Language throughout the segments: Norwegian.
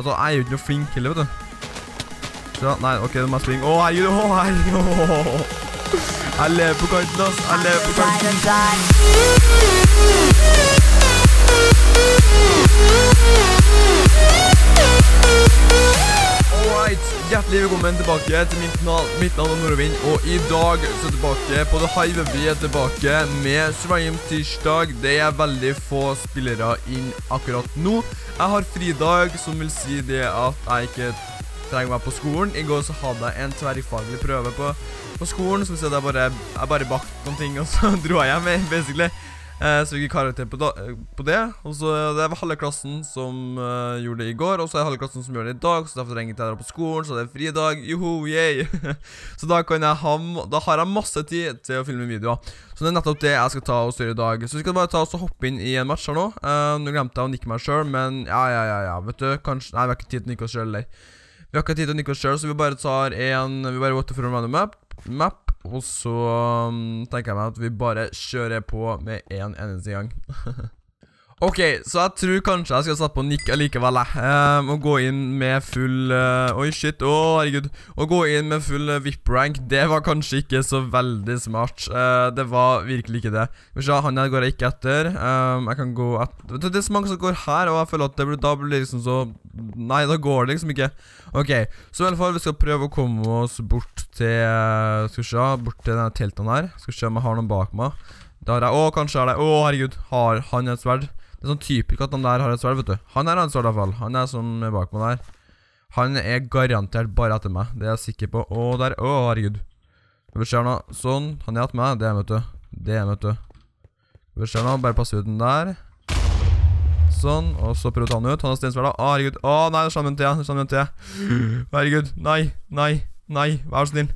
Altså, jeg er jo ikke noe flink heller, vet du. Så, nei, ok, det må jeg springe. Å, herregud, å, herregud. Åh. Jeg lever på kanten, ass. Jeg lever på kanten. Alright, hjertelig velkommen tilbake til min kanal. mitt navn er Norvind, og i dag så er tilbake på The Hive. Vi er tilbake med Survival tirsdag. Det er veldig få spillere inn akkurat nå. Jeg har fridag, som vil si det at jeg ikke trenger meg på skolen. I går så hadde jeg en tverrfaglig prøve på, på skolen, som vil si at jeg bare, jeg bare bakte noen ting, og så dro jeg hjem, basically. Eh, så jeg gikk karakter på, da, eh, på det. Og så Det var halve klassen som uh, gjorde det i går, og så er det halve klassen som gjør det i dag. Så derfor trenger jeg ikke jeg dra på skolen, så det er fridag. Joho, yay! så da, kan jeg ha, da har jeg masse tid til å filme videoer. Så det er nettopp det jeg skal ta og styre i dag. Så vi skal bare ta oss og hoppe inn i en match her nå. Eh, nå glemte jeg å nikke meg sjøl, men ja, ja, ja, ja. Vet du, kanskje Nei, vi har ikke tid til å nikke oss sjøl, eller. Vi har ikke tid til å nikke oss sjøl, så vi bare tar en Vi bare voter for en random map. map og så um, tenker jeg meg at vi bare kjører på med en eneste gang. ok, så jeg tror kanskje jeg skal satt på nikk allikevel, jeg. Um, og gå inn med full uh, Oi, shit. Å, herregud. Å gå inn med full uh, VIP-rank, det var kanskje ikke så veldig smart. Uh, det var virkelig ikke det. Skal vi se, han her går jeg ikke etter. Um, jeg kan gå etter Det er så mange som går her, og jeg føler at det blir, da blir liksom så Nei, da går det liksom ikke. Ok, så i alle fall vi skal prøve å komme oss bort til Skal vi se, bort til denne teltene her Skal vi se om jeg har noen bak meg Der jeg, å kanskje er det, å herregud Har han et sverd? Det er sånn typisk at han der har et sverd, vet du. Han her har et sverd i hvert fall, han er er bak meg der. Han er garantert bare etter meg. Det er jeg sikker på, å der, å herregud. Vi ser nå, sånn, han er etter meg. Det er han, vet du, det er han, vet du. Vi ser nå, bare passe ut den der. Sånn, og så prøver å ta han ut. Han har steinsverd da, å herregud, å nei, det er sammen til jeg, det til jeg. Herregud, nei, nei, nei, vær så snill.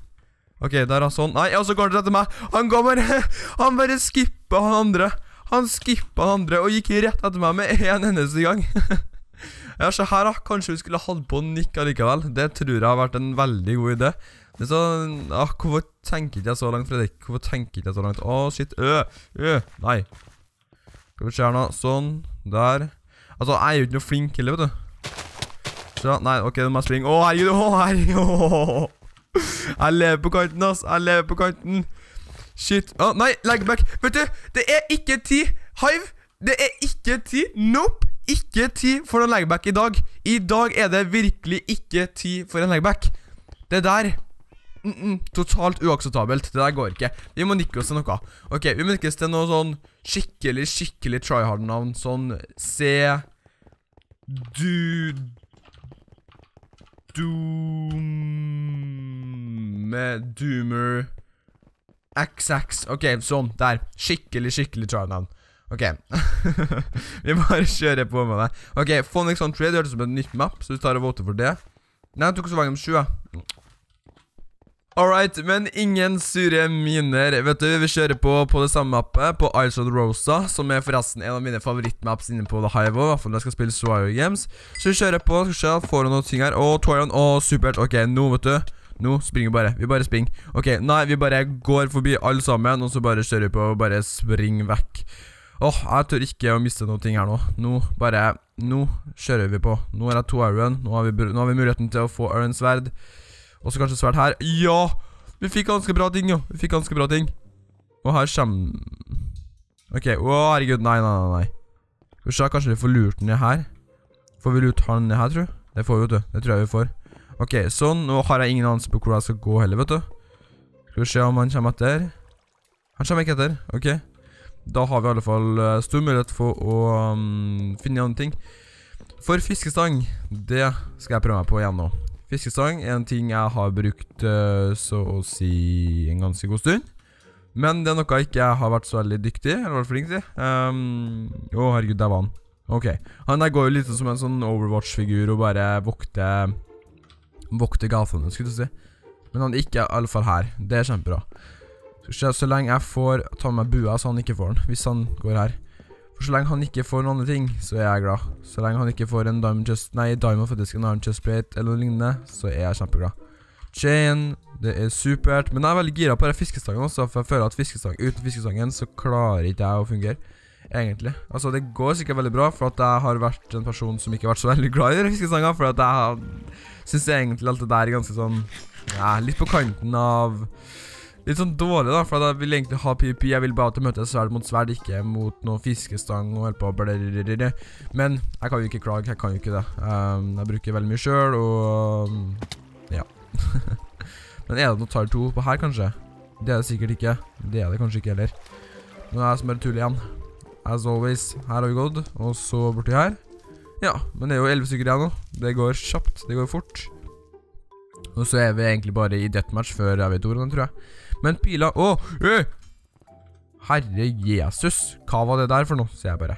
Ok, der er sånn. Nei, og så går han etter meg. Han bare Han bare skipper han andre Han skippa den andre Og gikk rett etter meg med en eneste gang Ja, så her da Kanskje vi skulle hatt på nikk allikevel Det tror jeg har vært en veldig god idé er sånn ah, Hvorfor tenker ikke jeg så langt, Fredrik? Hvorfor tenker ikke jeg så langt? Å, shit Øh, øh, nei Skal vi se her nå Sånn Der Altså, jeg er jo ikke noe flink heller, vet du Så, nei, ok, nå må jeg springe Å, herregud, å, herregud åh. Jeg lever på kanten, ass. Jeg lever på kanten. Shit. Å, nei, lagback. Vet du, det er ikke tid. Hive, det er ikke tid. Nope. Ikke tid for en legback i dag. I dag er det virkelig ikke tid for en legback. Det der mm -mm, Totalt uakseptabelt. Det der går ikke. Vi må nikke oss til noe. Ok, Vi må nikke oss til noe sånn skikkelig, skikkelig tryhard-navn. Sånn C Du Doom Med Doomer XX. Ok, sånn. Der. Skikkelig, skikkelig try-navn. Ok. vi bare kjører på med det. Ok, Phonics on Trade hørtes ut som et nytt map, så vi tar og voter for det. Nei, jeg tok så vanlig om 20. Alright, men ingen sure miner. Vet du, Vi kjører på på det samme mappet, på Isles of the Rosa, som er forresten en av mine favorittmaps inne på The Hive. I hvert fall når jeg skal spille Swire Games. Så vi kjører på. Skal se, får du noen ting her? Og Torion og supert. Ok, nå, vet du. Nå springer vi bare. Vi bare springer. Ok, nei, vi bare går forbi alle sammen, og så bare kjører vi på og bare springer vekk. Åh, jeg tør ikke å miste noen ting her nå. Nå bare Nå kjører vi på. Nå har jeg to iron. Nå har vi, muligheten til å få iron sverd. Og så kanskje sverd her. Ja! Vi fikk ganske bra ting, jo. Vi fikk ganske bra ting. Og her kommer Ok, å herregud, nei, nei, nei. nei Skal vi se, kanskje vi får lurt den ned her. Får vi lurt han ned her, tro? Det får vi, vet du. Det tror jeg vi får. Ok, sånn. Nå har jeg ingen anelse på hvor jeg skal gå heller, vet du. Skal vi se om han kommer etter. Han kommer ikke etter. Ok. Da har vi i alle fall eh, stor mulighet for å um, finne andre ting. For fiskestang, det skal jeg prøve meg på igjen nå. Fiskestang er en ting jeg har brukt eh, så å si en ganske god stund. Men det er noe jeg ikke har vært så veldig dyktig eller vært flink til. Um, å, herregud, der var han. Ok. Han der går jo litt som en sånn Overwatch-figur og bare vokter Vokter gatene, skulle du si. Men han ikke er iallfall her. Det er kjempebra. Så, Så lenge jeg får ta med meg bua, så han ikke får den. Hvis han går her. For så lenge han ikke får noen andre ting, så er jeg glad. Så lenge han ikke får en diamond chest, Nei, diamond faktisk, en iron chest plate eller noe lignende, så er jeg kjempeglad. Chain, det er supert. Men jeg er veldig gira på denne fiskestangen også, for jeg føler at fiskestang, uten fiskestangen så klarer ikke jeg å fungere. Egentlig. Altså, det går sikkert veldig bra, for at jeg har vært en person som ikke har vært så veldig glad i fiskesanger, for at jeg syns egentlig alt det der er ganske sånn Ja, litt på kanten av Litt sånn dårlig, da, for jeg vil egentlig ha PVP. Jeg vil bare at det møtes sverd mot sverd, ikke mot noen fiskestang og holde på blablabla. Men jeg kan jo ikke klage, jeg kan jo ikke det. Um, jeg bruker veldig mye sjøl, og um, ja. Men er det noe tar to på her, kanskje? Det er det sikkert ikke. Det er det kanskje ikke heller. Nå er som bare tull igjen. As always. Her har vi gått, og så borti her. Ja, men det er jo 11 stykker igjen nå. Det går kjapt, det går fort. Og så er vi egentlig bare i deathmatch før jeg vet ordene, tror jeg. Men pila Å! Øh! Herre Jesus, hva var det der for noe, sier jeg bare.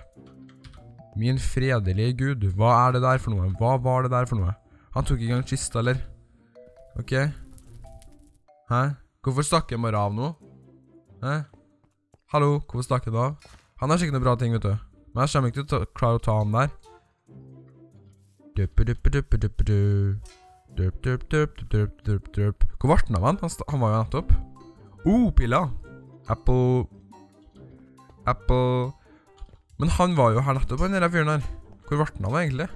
Min fredelige gud, hva er det der for noe? Hva var det der for noe? Han tok ikke engang kista, eller? Ok. Hæ? Hvorfor stakk jeg bare av nå? Hæ? Hallo, hvorfor stakk da av? Han har sikkert noen bra ting, vet du. Men jeg kommer ikke til å klare å ta han der. Hvor ble han av han? Han, var jo nettopp. Oh, piller. Apple Apple Men han var jo her nettopp, han der fyren her. Hvor ble han av, egentlig?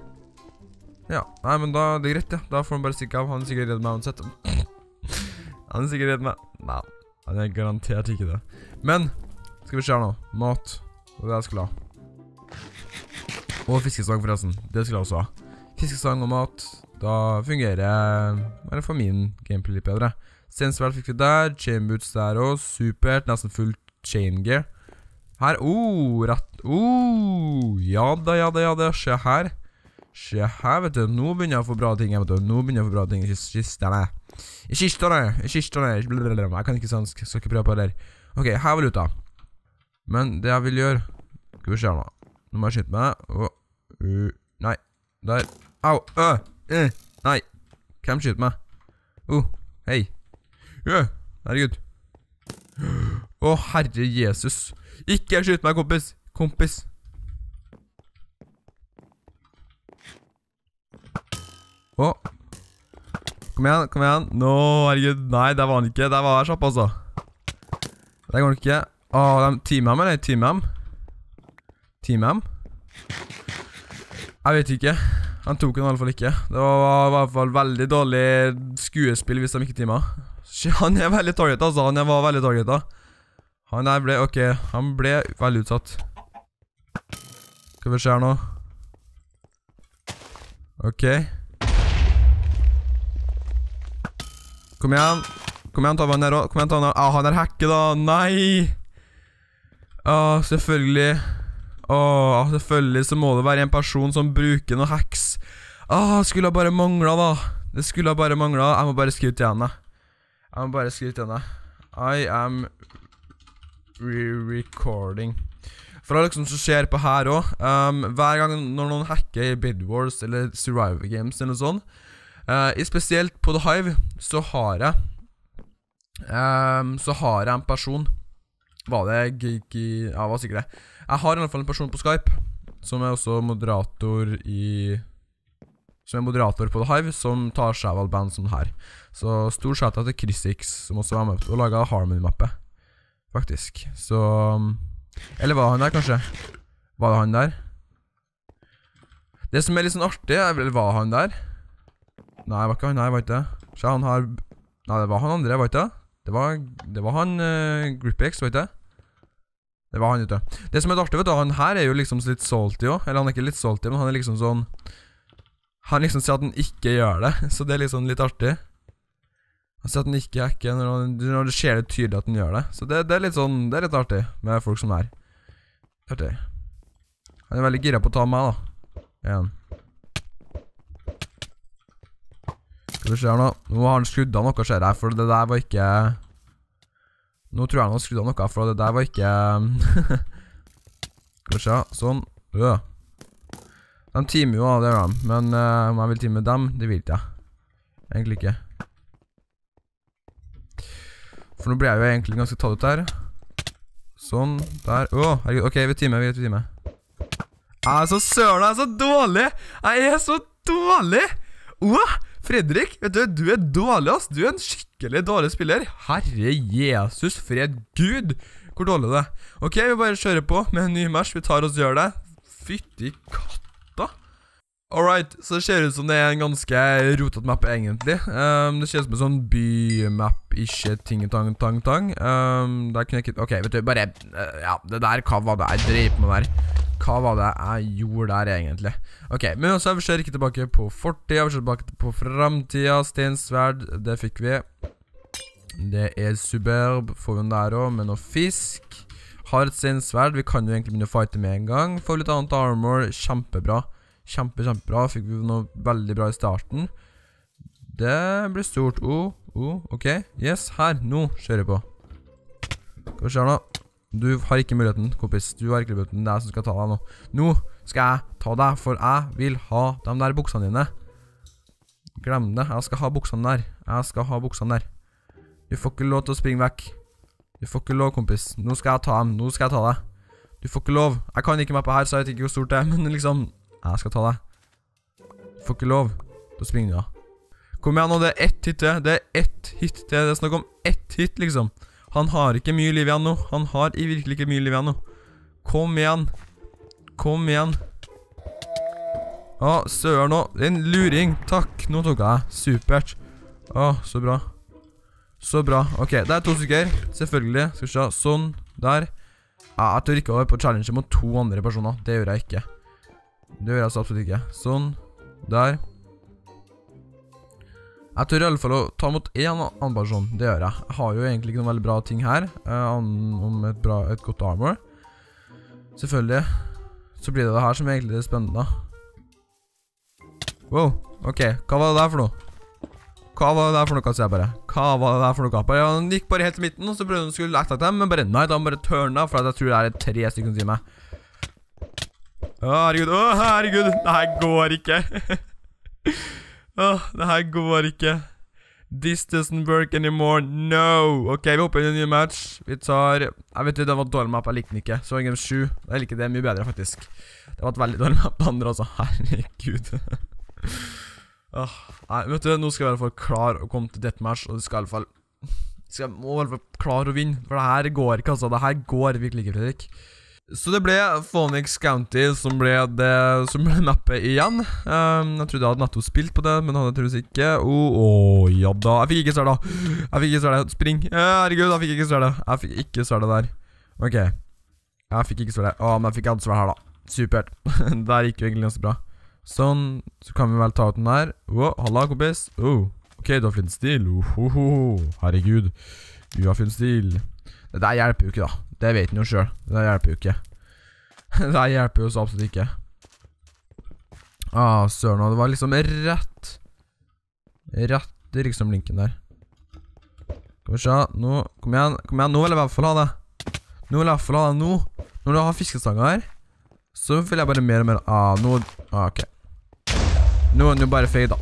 Ja, nei, men da det er greit, ja. Da får han bare stikke av. Han er sikkert redd meg uansett. han er sikkert redd meg. Nei, han er garantert ikke det. Men skal vi se her nå. Mat. Og det jeg skulle ha. Og fiskestang, forresten. Det skulle jeg også ha. Fiskestang og mat. Da fungerer Eller for min gameplay litt bedre. Sensuelt fikk vi der. Chainboots der òg. Supert. Nesten full chain gear. Her oh, rett oh, Ja da, ja da, ja da. Se her. Se her, vet du. Nå begynner jeg å få bra ting. vet du Nå begynner jeg å få bra ting i kistene. I kistene. Kistene. Jeg kan ikke svensk. Skal ikke prøve på det der. OK, her valuta. Men det jeg vil gjøre Skal vi se nå. Nå må jeg skyte meg. Nei. Der. Au. Nei. Hvem skyter meg? Oh, hei. Herregud. Å, herre Jesus. Ikke skyt meg, kompis. Kompis. Å. Kom igjen, kom igjen. Nå, herregud. Nei, der var han ikke. Der var jeg kjapp, altså. Det går ikke. Å, de Team M, eller? Team M? Team M? Jeg vet ikke. Han tok den i hvert fall ikke. Det var i hvert fall veldig dårlig skuespill hvis de ikke teama. Han er veldig target, altså. Han var veldig targeta. Han der ble OK, han ble veldig utsatt. Skal vi se her nå. OK. Kom igjen. Kom igjen, ta han ned òg. Kom igjen, ta meg Ah, han er hacket, da. Nei! Ah, selvfølgelig. Åh, selvfølgelig så må det være en person som bruker noe hacks. Ah, skulle ha bare mangla, da. Det skulle ha bare mangla. Jeg må bare skrive til henne. Jeg må bare skrive til henne. I am re-recording. For det er liksom som skjer på her òg. Um, hver gang når noen hacker i Bid Wars eller Survivor Games eller noe sånt, uh, spesielt på The Hive, så har jeg um, Så har jeg en person Var det Gigi Ja, var sikkert det. Jeg har i alle fall en person på Skype som er også moderator i Som er moderator på The Hive, som tar seg av alle band som det her. Så stor shout-out til Chrisix, som også var med og laga Harmony-mappet, faktisk. Så Eller var han der, kanskje? Var det han der? Det som er litt sånn artig, er vel Var han der? Nei, var ikke han der, var ikke det? Se, han har Nei, det var han andre, var ikke det? Det var, det var han uh, Grippex, var ikke det? Det var han, vet du. Det som er artig, vet du, han her er jo liksom litt salty òg. Eller han er ikke litt salty, men han er liksom sånn Han liksom sier at han ikke gjør det, så det er liksom litt artig. Han sier at han ikke hacker når, når det skjer det tydelig at han gjør det. Så det, det, er litt sånn Det er litt artig med folk som er Artig. Han er veldig gira på å ta meg, da. Igjen. Skal vi se her nå. Nå har han skrudd av noe, ser jeg, for det der var ikke Nå tror jeg han har skrudd av noe, for det der var ikke Skal vi se. Sånn. Øh. De teamer jo, det gjør de. Men uh, om jeg vil teame dem, det vil ikke jeg. Egentlig ikke. For nå ble jeg jo egentlig ganske tatt ut der. Sånn. Der. Å, oh, herregud. Ok, vi timer, vi timer. Jeg er så søren, jeg er så dårlig! Jeg er så dårlig! Åh, Fredrik, vet du, du er dårlig, ass. Du er en skikkelig dårlig spiller. Herre Jesus, fred Gud. Hvor dårlig det er? Ok, vi bare kjører på med en ny match. Vi tar oss og gjør det. Fytti katta. Alright, så det ser ut som det er en ganske rotet map, egentlig. Um, det ser ut som en sånn bymap, ikke ting-tang-tang-tang. Um, der kunne jeg Ok, vet du, bare uh, Ja, det der, hva var det jeg drev på med der? Hva var det jeg gjorde der, egentlig? Ok, men så vi ser ikke tilbake på fortida, vi ser tilbake på framtida. Steinsverd, det fikk vi. Det er superb. Får vi den der òg, med noe fisk. Har et steinsverd. Vi kan jo egentlig begynne å fighte med en gang. Får litt annet armor. Kjempebra. Kjempe, kjempebra. Fikk vi noe veldig bra i starten. Det blir stort. Oh, oh, ok. Yes, her. Nå kjører vi på. Hva skjer nå? Du har ikke muligheten, kompis. Du har ikke muligheten. Det er jeg som skal ta deg nå. Nå skal jeg ta deg, for jeg vil ha de der buksene dine. Glem det. Jeg skal ha buksene der. Jeg skal ha buksene der. Du får ikke lov til å springe vekk. Du får ikke lov, kompis. Nå skal jeg ta dem. Nå skal jeg ta deg. Du får ikke lov. Jeg kan ikke mappe her, så jeg vet ikke hvor stort det er, men liksom Jeg skal ta deg. Du får ikke lov til å springe, da. Kom igjen nå, det er ett hit til. Det er ett hit til. Det er snakk om ett hit, liksom. Han har ikke mye liv igjen nå. Han har virkelig ikke mye liv igjen nå. Kom igjen. Kom igjen. Å, søren nå. En luring. Takk. Nå tok jeg. Supert. Å, så bra. Så bra. Ok, det er to stykker. Selvfølgelig. Skal vi se. Sånn. Der. Jeg tør ikke å være på challenge mot to andre personer. Det gjør jeg ikke. Det gjør jeg så absolutt ikke. Sånn. Der. Jeg tør i alle fall å ta imot én person. Det gjør jeg. Jeg har jo egentlig ikke noen veldig bra ting her. Uh, om et, bra, et godt armor. Selvfølgelig. Så blir det det her som egentlig er spennende. Wow. Ok, hva var det der for noe? Hva var det der for noe, sier jeg bare. Hva var det der for noe? Ja, han gikk bare helt til midten, og så prøvde han skulle attack dem, men bare nei, da han bare turna, for jeg tror det er tre stykker til meg. Å, herregud. Å, herregud. Det her går ikke. Åh, det her går ikke. This doesn't work anymore. No! Ok, vi hopper inn i en ny match. Vi tar Jeg vet ikke, det var dårlig map. Jeg likte den ikke. Så Game 7. Jeg liker det mye bedre, faktisk. Det var et veldig dårlig map, det andre, altså. Herregud. Åh, nei, vet du, nå skal vi i hvert fall klare å komme til deathmatch, og du skal i hvert fall skal, Må i hvert fall klare å vinne, for det her går ikke, altså. Det her går virkelig ikke, Fredrik. Så det ble Phonix County som ble det Som ble mappet igjen. Um, jeg trodde jeg hadde nettopp spilt på det, men hadde tydeligvis ikke. Å, oh, oh, ja da. Jeg fikk ikke svelge. Jeg fikk ikke svelge. Spring. Herregud, jeg fikk ikke svelge. Jeg fikk ikke svelge der. Ok. Jeg fikk ikke svelge. Å, men jeg fikk ansvar her, da. Supert. der gikk jo egentlig ganske bra. Sånn. Så kan vi vel ta ut den der. Å, halla, kompis. Oh. Ok, du har fin stil. Oh, Herregud. Du har fin stil. Det der hjelper jo ikke, da. Det vet han jo sjøl. Det hjelper jo ikke. det hjelper jo så absolutt ikke. Ah, søren, det var liksom rett Rett i liksom linken der. Skal vi se. Nå Kom igjen. Kom igjen, nå vil jeg i hvert fall ha det. Nå vil jeg i hvert fall ha det nå. Når du har fiskestanger her, så vil jeg bare mer og mer Ah, nå ah, OK. Nå er du bare feig, da.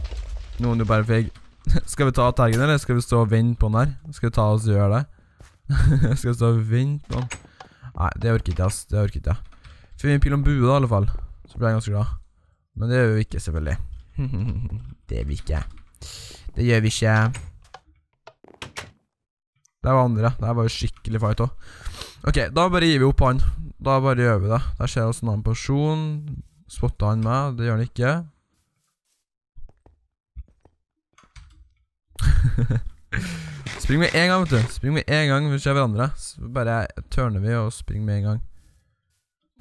Nå er du bare feig. skal vi ta tergen, eller skal vi stå og vente på den her? Skal vi ta oss og gjøre det? jeg skal stå og vente på han. Nei, det orker ikke, ass. Det orker ikke. Finner vi pil om bue, da, i alle fall. Så blir jeg ganske glad. Men det gjør vi ikke, selvfølgelig. det gjør vi ikke. Det gjør vi ikke. Det var andre. Det var jo skikkelig fight òg. Ok, da bare gir vi opp han. Da bare gjør vi det. Der ser jeg også en annen person. Spotta han meg? Det gjør han ikke. Spring med en gang, vet du. Spring med en gang vi ser hverandre. Så bare tørner vi og springer med en gang.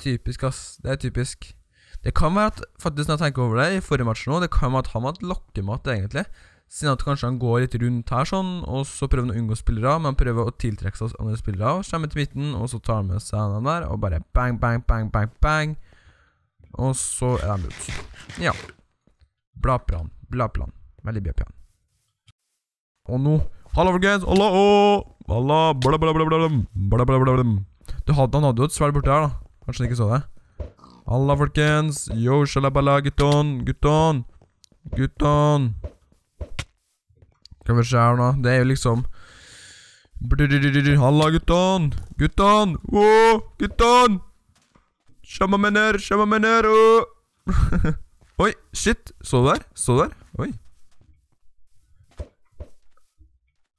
Typisk, ass. Det er typisk. Det kan være at, faktisk når jeg tenker over det, i forrige match nå, det kan være at han har hatt lokkemat, egentlig. Siden at kanskje han går litt rundt her sånn, og så prøver han å unngå spillere, men han prøver å tiltrekke seg andre spillere, og kommer til midten, og så tar han med seg den der, og bare bang, bang, bang, bang, bang. Og så er han ute. Ja. Bladplan. Bladplan. Veldig bra plan. Og nå Hallo, folkens! Hallo! Hallo! Bla, bla, bla, bla, bla, bla, bla, Du han hadde jo et sverd borti her, da. Kanskje han ikke så det. Halla, folkens! Yo, shalabala, gutton! Gutton! Gutton! Skal vi se her nå. Det er jo liksom Halla, gutton! Gutton! Oh, gutton! Kjemma meg ned, kjemma meg ned! Oi, shit! Så du der? Så du der?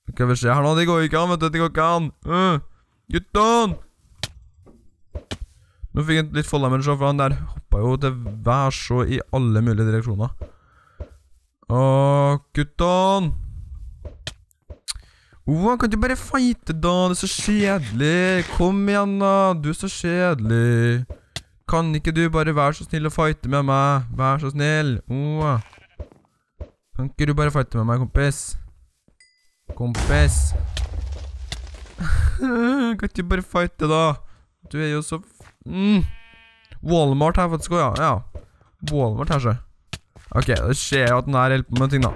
Oi. vil vi se her nå, det går ikke an, vet du. Det går ikke an. Uh. Gutten! Nå fikk jeg litt fall damage, for han der hoppa jo til værs og i alle mulige direksjoner. Åh, Oh, Åh, kan du bare fighte, da? Det er så kjedelig. Kom igjen, da. Du er så kjedelig. Kan ikke du bare være så snill og fighte med meg? Vær så snill. Åh. Kan ikke du bare fighte med meg, kompis? Kompis. kan ikke bare fighte, da? Du er jo så mm. Walmart her faktisk òg, ja. ja. Walmart her, så. Ok, det skjer jo at den her hjelper med ting, da.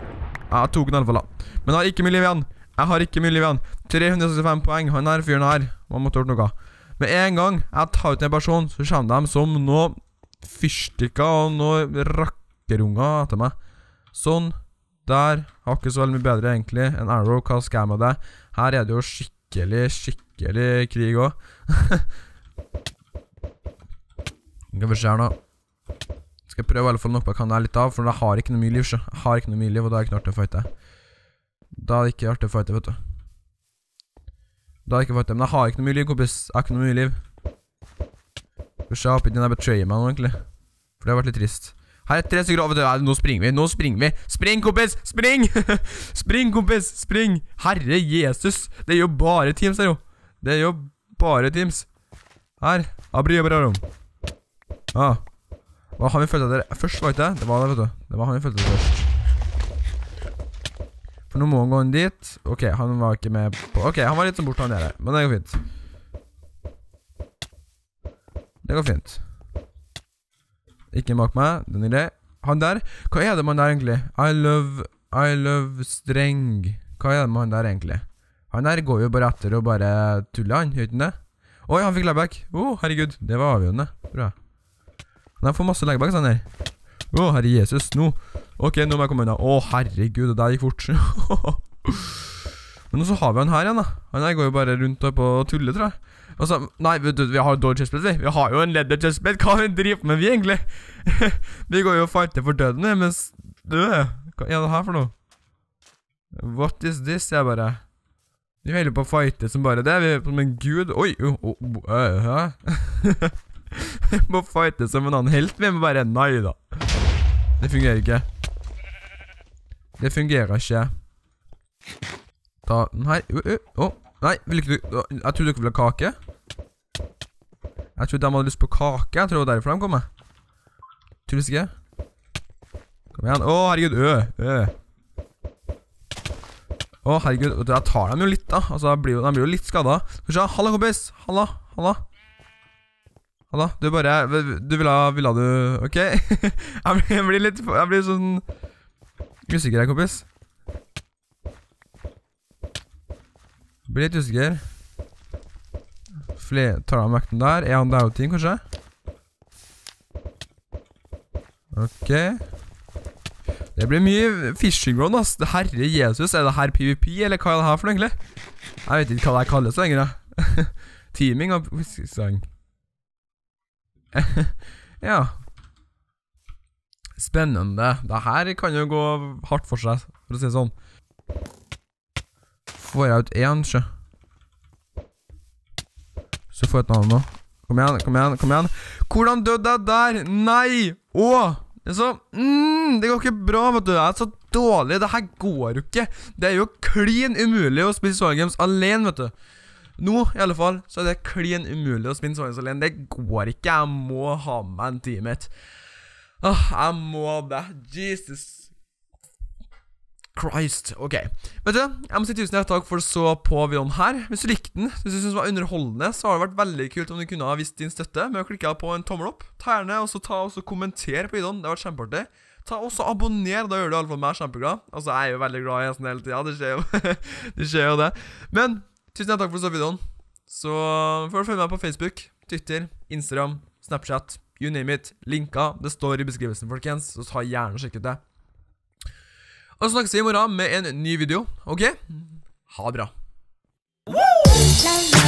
Jeg tok den iallfall, da. Men jeg har ikke mye liv igjen. Jeg har ikke mye liv igjen. 365 poeng. Han her fyren her Man måtte gjort noe. Med en gang jeg tar ut en person, så kommer de som noe fyrstikker og noe rakkerunger etter meg. Sånn. Der. Har ikke så veldig mye bedre, egentlig. En arrow, hva skal jeg med det? Her er det jo skikkelig, skikkelig krig òg. Skal vi se her nå. Skal prøve i alle fall nok på kan der litt av, for jeg har ikke noe mye liv. Så. Jeg har ikke noe mye liv, og da er det ikke noe artig å fighte. Da er det ikke artig å fighte, vet du. Da er det ikke fighte, men jeg har ikke noe mye liv, kompis. Jeg har ikke noe mye liv. Skal vi se, håper ikke den betrayer meg nå, egentlig. For det har vært litt trist. Her er tre stykker, nå springer vi, nå springer vi. Spring, kompis, spring! spring, kompis, spring! Herre Jesus, det er jo bare teams her, jo. Det er jo bare teams. Her, abri og brarom. Ah. Hva har vi følt det først var ikke det? Det var det, vet du. Det var han vi følte først. For nå må han gå inn dit. Ok, han var ikke med på Ok, han var litt sånn borte, han der. Men det går fint. Det går fint. Ikke bak meg. Den er grei. Han der Hva er det med han der, egentlig? I love I love streng. Hva er det med han der, egentlig? Han der går jo bare etter og bare tuller, han. Gjør han det? Oi, han fikk legback. Å, oh, herregud. Det var avgjørende. Bra. Han får masse legback, sånn her. Å, herre Jesus, nå Ok, nå må jeg komme unna. Å, herregud, det der gikk fort. Men så har vi han her igjen, da. Han her går jo bare rundt og på tuller, tror jeg. Og så, Nei, vi, vi har dårlig chestplate, vi. Vi har jo en leather chestplate. Hva vi driver med, vi, egentlig? vi går jo og fighter for døden, mens du Hva er det her for noe? What is this? Jeg bare Vi holder på å fighte som bare det. Vi er som en gud. Oi! Uh, uh, uh, uh. Vi må fighte som en annen helt. Vi må bare Nei da. Det fungerer ikke. Det fungerer ikke. Ta den her. Å, uh, uh, oh. Nei, vil ikke du Jeg trodde dere ville ha kake. Jeg trodde de hadde lyst på kake. Jeg tror det var derfor de kom. Tydeligvis ikke. Kom igjen. Å, herregud. Ø. Ø. Å, herregud. Jeg tar dem jo litt, da. Altså, de blir jo, de blir jo litt skada. Skal vi se. Halla, kompis. Halla. Halla. Halla, du bare Du ville Ville du Ok? jeg, blir, jeg, blir, litt Jeg blir sånn usikker her, kompis. Blir litt usikker. Fle tar han vekten der. Er han team, kanskje? Ok. Det blir mye fishing run, ass. Herre Jesus, er det her PVP, eller hva er det her for noe, egentlig? Jeg vet ikke hva det kalles lenger, da. Teaming og fiskesang. ja. Spennende. Det her kan jo gå hardt for seg, for å si det sånn. Får jeg ut én, sjø. Så får jeg et annet nå. Kom igjen, kom igjen, kom igjen. Hvordan døde jeg der? Nei! Å! Det er så mm, Det går ikke bra, vet du. Jeg er så dårlig. Det her går jo ikke. Det er jo klin umulig å spille Games alene, vet du. Nå i alle fall, så er det klin umulig å spinne games alene. Det går ikke. Jeg må ha med en teammate. Åh, jeg må det. Jesus Christ. Ok. Vet du, jeg må si tusen takk for du så på videoen her. Hvis du likte den, hvis du synes den var underholdende, så har det vært veldig kult om du kunne ha vist din støtte med å klikke på en tommel opp. Ta gjerne og så ta og kommenter på videoen. Det har vært kjempeartig. Ta også Abonner, da gjør du iallfall meg kjempeglad. Altså, jeg er jo veldig glad i en sånn hele tida. Det skjer jo Det skjer jo det. Men Tusen takk for at du så videoen. Så får du følge meg på Facebook, Twitter, Instagram, Snapchat, you name it. Linka. Det står i beskrivelsen, folkens, så ta gjerne og sjekk ut det. Og så snakkes vi i morgen med en ny video, OK? Ha det bra. Woo!